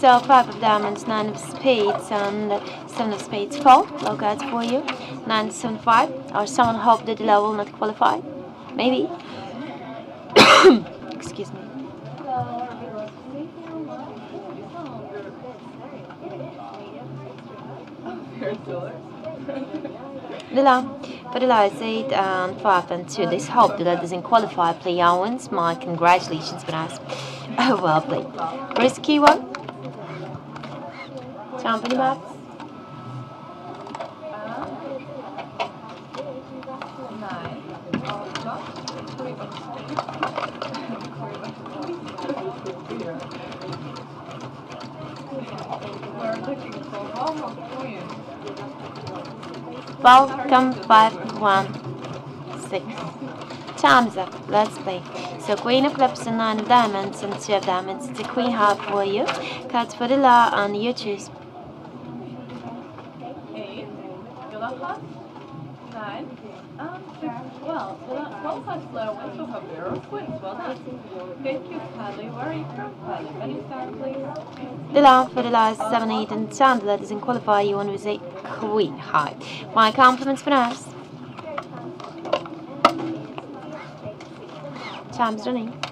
So five of diamonds, nine of spades, um, and seven of spades call. Low cards for you. Nine, seven, five. Or someone hope that the will not qualify. Maybe. Excuse me. Lila, for the last 8 and um, 5 and 2, this hope that doesn't qualify. Play your wins. My congratulations. Oh, well played. Risky one. Jumping bats. Welcome, five, one, six. Time's up. Let's play. So queen of clubs and nine of diamonds and two of diamonds. It's a queen half for you. Cards for the law and you choose. Nine. Um. Well, so that qualifies slow wins will have zero points. Well done. Thank you, Padley. Where are you please? The law for the last seven, eight, and ten. That doesn't qualify you on with a queen high. My compliments for us. Time's running.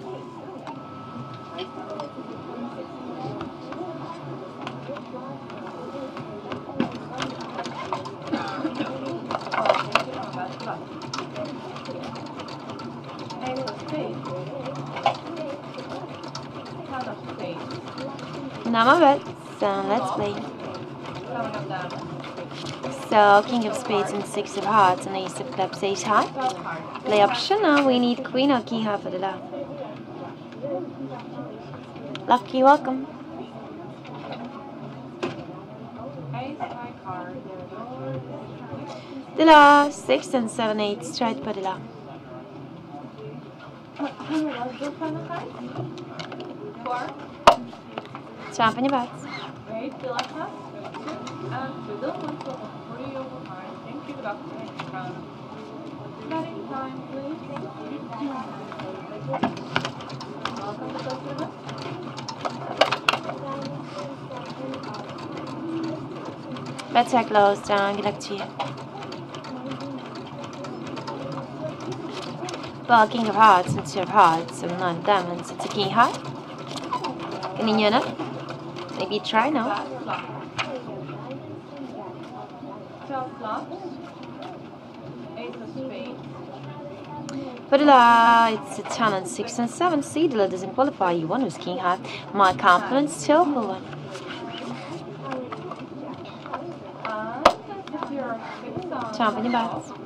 Number bets. So let's play. So king of spades and six of hearts and ace of clubs, ace high. Play option now. We need queen or king high for the law. Lucky, welcome. The law six and seven, eight straight for the law. Four. Jump in your bets. Great. Good luck, huh? Two. And two. Little ones will have three over. Thank you, Dr. Hank. Betting time, please. Welcome to Costa Bets are closed down. Good luck to you. Well, king of hearts and two of hearts and nine diamonds. It's a king high. Of spades. For the law, it's a 10 and 6 and 7. See, the doesn't qualify. You won with king high. My confidence still you're on bets.